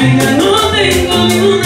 Ay, que no tengo ni un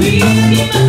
Leave me